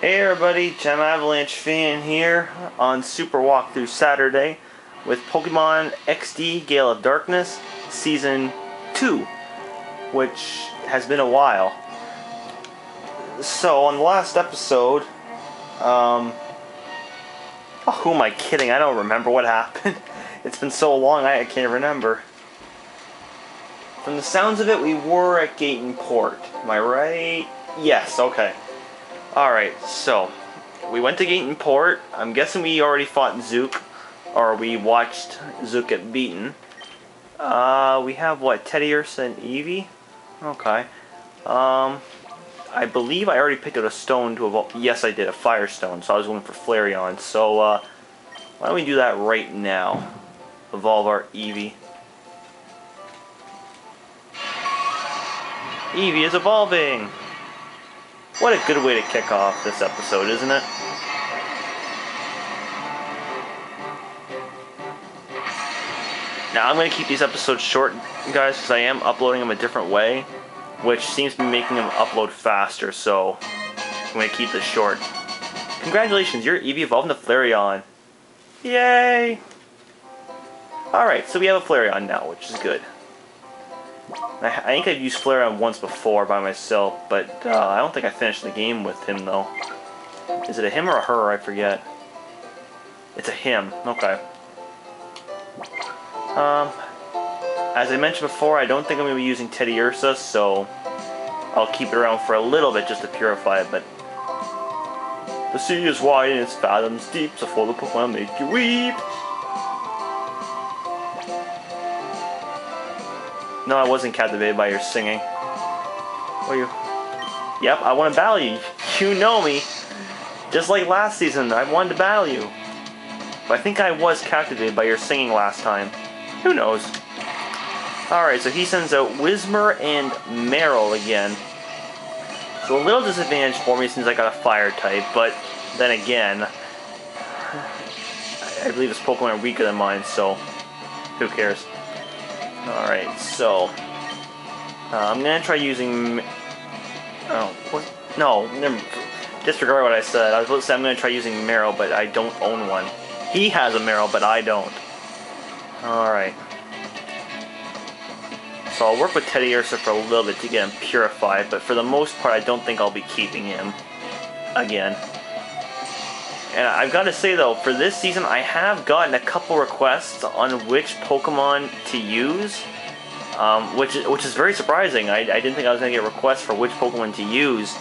Hey everybody, Gem Avalanche fan here on Super Walkthrough Saturday with Pokemon XD Gale of Darkness Season 2, which has been a while. So, on the last episode, um, oh, who am I kidding? I don't remember what happened. it's been so long I can't remember. From the sounds of it, we were at Gateon Port. Am I right? Yes, okay. Alright, so we went to Gateon Port. I'm guessing we already fought Zook, or we watched Zook get beaten. Uh, we have what, Teddiursa and Eevee? Okay. Um, I believe I already picked out a stone to evolve. Yes, I did, a fire stone, so I was going for Flareon. So, uh, why don't we do that right now? Evolve our Eevee. Eevee is evolving! What a good way to kick off this episode, isn't it? Now, I'm going to keep these episodes short, guys, because I am uploading them a different way, which seems to be making them upload faster, so I'm going to keep this short. Congratulations, you're Eevee evolving to Flareon. Yay! Alright, so we have a Flareon now, which is good. I, I think I've used Flareon once before by myself, but uh, I don't think I finished the game with him, though. Is it a him or a her? I forget. It's a him. Okay. Um, as I mentioned before, I don't think I'm going to be using Teddiursa, so I'll keep it around for a little bit just to purify it, but the sea is wide and its fathoms deep, so for the Pokemon make you weep. No, I wasn't captivated by your singing. Were you? Yep, I want to battle you. You know me. Just like last season, I wanted to battle you. But I think I was captivated by your singing last time. Who knows? Alright, so he sends out Whismur and Marill again. So a little disadvantage for me since I got a fire type, but then again, I believe his Pokemon are weaker than mine, so who cares? Alright, so uh, I'm gonna try using. Oh, what? No, never, disregard what I said. I was supposed to say I'm gonna try using Marill, but I don't own one. He has a Marill, but I don't. Alright. So I'll work with Teddiursa for a little bit to get him purified, but for the most part, I don't think I'll be keeping him again. And I've got to say though, for this season, I have gotten a couple requests on which Pokemon to use, um, which which is very surprising. I, I didn't think I was going to get requests for which Pokemon to use.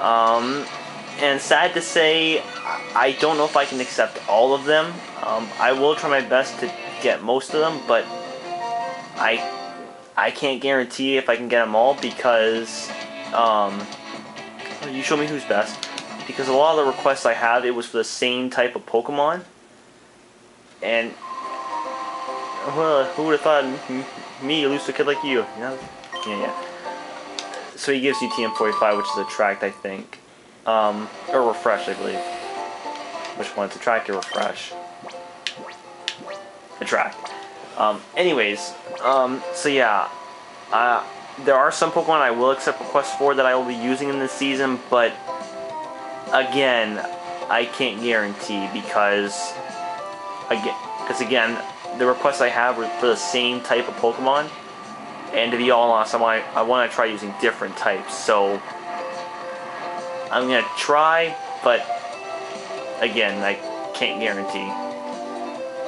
Um, and sad to say, I don't know if I can accept all of them. Um, I will try my best to get most of them, but I I can't guarantee if I can get them all because um, you show me who's best because a lot of the requests I have, it was for the same type of Pokemon. And, well, who would have thought me, a lose kid like you? know? Yeah, yeah. So he gives you TM45, which is Attract, I think. Um, or Refresh, I believe. Which one? Attract or Refresh? Attract. Um, anyways, um, so yeah. Uh, there are some Pokemon I will accept requests for that I will be using in this season, but again, I can't guarantee because again, because again, the requests I have are for the same type of Pokemon, and to be all honest, I I want to try using different types. So I'm gonna try, but again, I can't guarantee.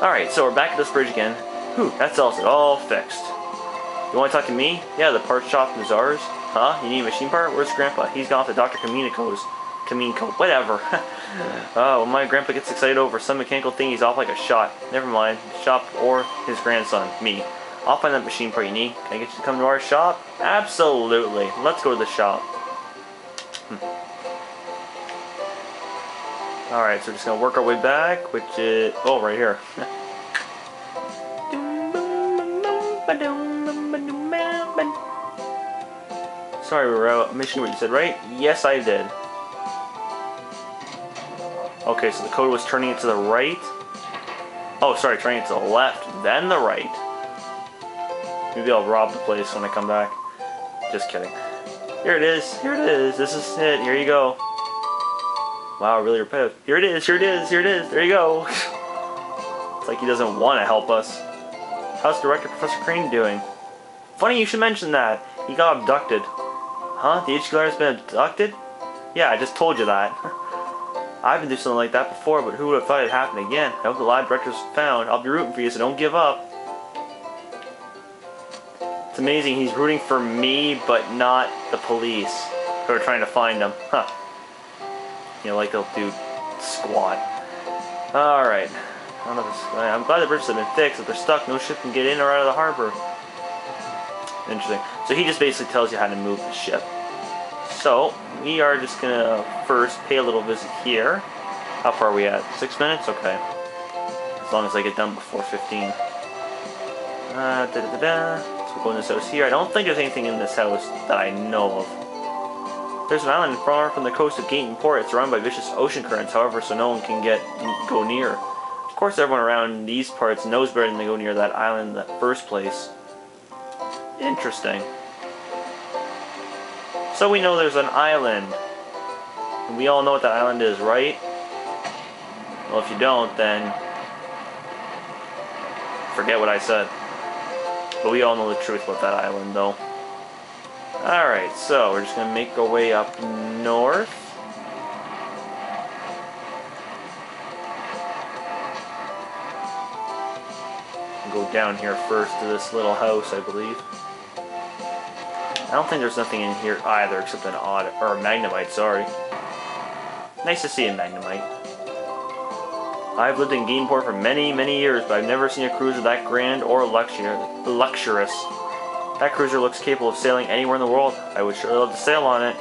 All right, so we're back at this bridge again. Whew, that's also all fixed. You want to talk to me? Yeah, the part shop is ours. Huh? You need a machine part? Where's Grandpa? He's gone off to Dr. Kaminoko's. Kamiko, whatever. oh, my grandpa gets excited over some mechanical thing, he's off like a shot. Never mind, shop or his grandson, me. I'll find that machine you need. Can I get you to come to our shop? Absolutely. Let's go to the shop. Hmm. Alright, so we're just going to work our way back, which is... Oh, right here. Sorry, Roro. I mentioned what you said, right? Yes, I did. Okay, so the code was turning it to the right. Oh, sorry, turning it to the left, then the right. Maybe I'll rob the place when I come back. Just kidding. Here it is. Here it is. This is it. Here you go. Wow, really repetitive. Here it is, here it is, here it is. There you go. it's like he doesn't want to help us. How's Director Professor Krane doing? Funny you should mention that. He got abducted. Huh? The has been abducted? Yeah, I just told you that. I've been through something like that before, but who would have thought it happened again? I hope the lab director's found. I'll be rooting for you, so don't give up. It's amazing he's rooting for me, but not the police who are trying to find him. Huh. You know, like they'll do squat. Alright. I'm glad the bridges have been fixed. If they're stuck, no ship can get in or out of the harbor. Interesting. So he just basically tells you how to move the ship. So, we are just gonna first pay a little visit here. How far are we at? Six minutes? Okay. As long as I get done before 15. Uh, da da da da. So we'll go in this house here. I don't think there's anything in this house that I know of. There's an island far from the coast of Gateon Port. It's surrounded by vicious ocean currents, however, so no one can get go near. Of course, everyone around these parts knows better than to go near that island in the first place. Interesting. So we know there's an island. And we all know what that island is, right? Well, if you don't, then forget what I said. But we all know the truth about that island, though. Alright, so we're just going to make our way up north. Go down here first to this little house, I believe. I don't think there's nothing in here either except an odd, or a magnemite, sorry. Nice to see a magnemite. I've lived in Gameport for many, many years, but I've never seen a cruiser that grand or luxurious. That cruiser looks capable of sailing anywhere in the world. I would sure love to sail on it.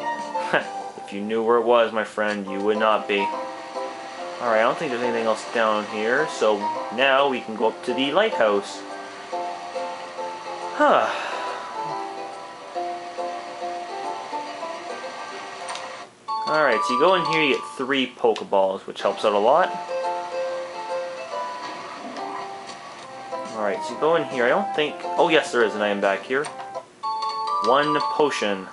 if you knew where it was, my friend, you would not be. Alright, I don't think there's anything else down here, so now we can go up to the lighthouse. Huh. Alright, so you go in here, you get three Pokeballs, which helps out a lot. Alright, so you go in here, I don't think... Oh yes, there is an item back here. One potion.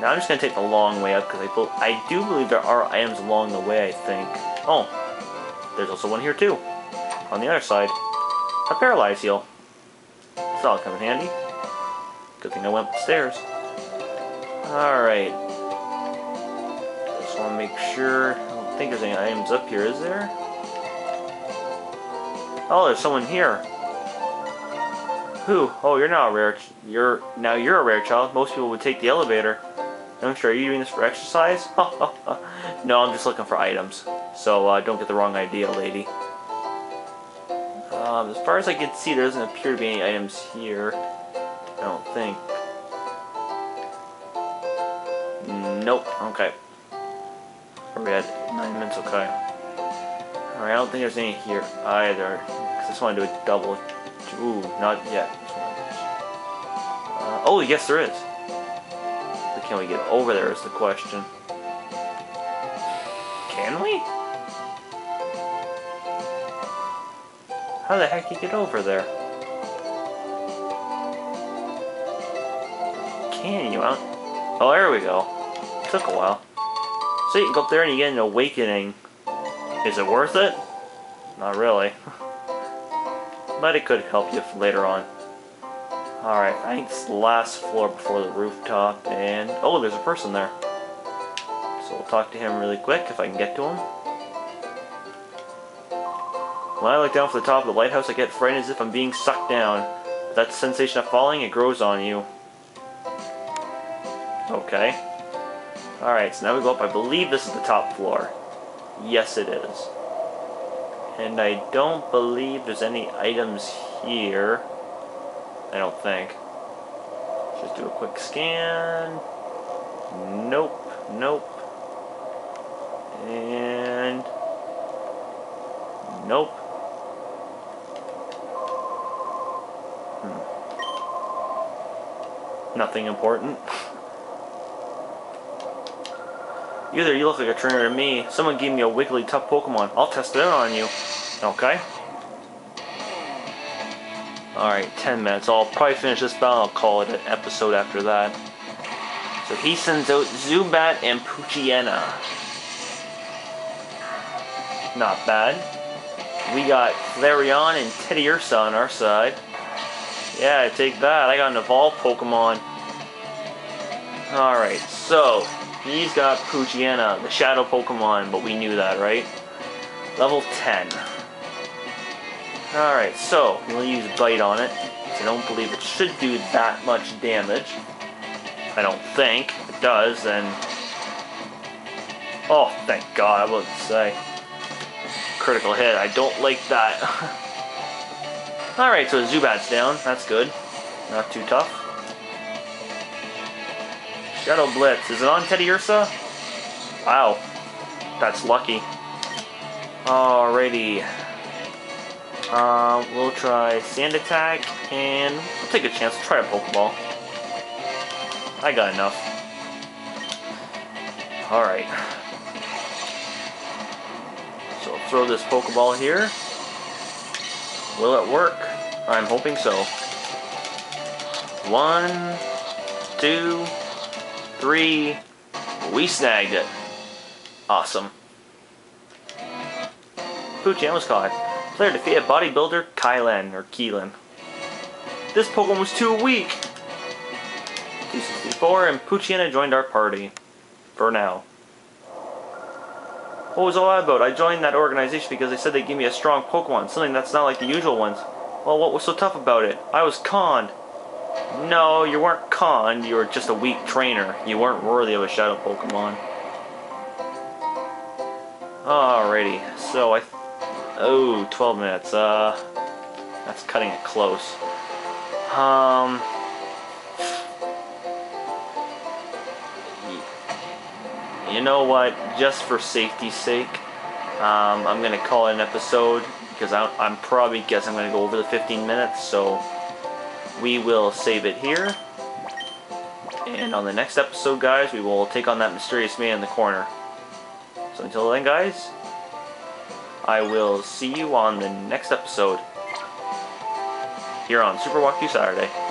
Now I'm just going to take the long way up, because I, I do believe there are items along the way, I think. Oh, there's also one here too. On the other side. A Paralyze Heal. That'll come in handy. Good thing I went upstairs. Alright want to make sure. I don't think there's any items up here, is there? Oh, there's someone here. Who? Oh, you're not a rare. You're now you're a rare child. Most people would take the elevator. I'm sure. Are you doing this for exercise? no, I'm just looking for items. So uh, don't get the wrong idea, lady. Um, as far as I can see, there doesn't appear to be any items here. I don't think. Nope. Okay. Nine minutes? Okay. Alright, I don't think there's any here either. Because I just want to do a double. Ooh, not yet. Uh, oh, yes, there is. But can we get over there is the question. Can we? How the heck you get over there? Can you? Oh, there we go. Took a while. So you can go up there and you get an awakening. Is it worth it? Not really. but it could help you later on. Alright, I think it's the last floor before the rooftop, and... Oh, there's a person there. So we'll talk to him really quick, if I can get to him. When I look down from the top of the lighthouse, I get frightened as if I'm being sucked down. But that sensation of falling, it grows on you. Okay. Alright, so now we go up. I believe this is the top floor. Yes, it is. And I don't believe there's any items here. I don't think. Just do a quick scan. Nope. Nope. And... Nope. Hmm. Nothing important. Either you look like a trainer to me. Someone gave me a wiggly tough Pokemon. I'll test it out on you. Okay? Alright, 10 minutes. I'll probably finish this battle. I'll call it an episode after that. So he sends out Zubat and Poochyena. Not bad. We got Flareon and Teddiursa on our side. Yeah, take that. I got an evolved Pokemon. Alright, so he's got Poochyena, the shadow Pokemon, but we knew that, right? Level 10. Alright, so we'll use Bite on it. I don't believe it should do that much damage. I don't think. If it does, then... Oh, thank God, I wasn't say. Critical hit, I don't like that. Alright, so Zubat's down. That's good. Not too tough. Shadow Blitz. Is it on Teddiursa? Wow. That's lucky. Alrighty. Uh, we'll try Sand Attack, and we'll take a chance. We'll try a Pokeball. I got enough. Alright. So I'll throw this Pokeball here. Will it work? I'm hoping so. One, two, three. We snagged it. Awesome. Poochie was caught. Player defeated bodybuilder Kylan, or Keelan. This Pokemon was too weak! 264 and Poochyena joined our party. For now. What was all that about? I joined that organization because they said they'd give me a strong Pokemon, something that's not like the usual ones. Well, what was so tough about it? I was conned. No, you weren't conned, you were just a weak trainer. You weren't worthy of a Shadow Pokemon. Alrighty, so I Oh, 12 minutes. Uh, that's cutting it close. Um, you know what? Just for safety's sake, um, I'm gonna call it an episode because I, I'm probably guess I'm gonna go over the 15 minutes. So we will save it here. And on the next episode, guys, we will take on that mysterious man in the corner. So until then, guys, I will see you on the next episode here on Super Walkthrough Saturday.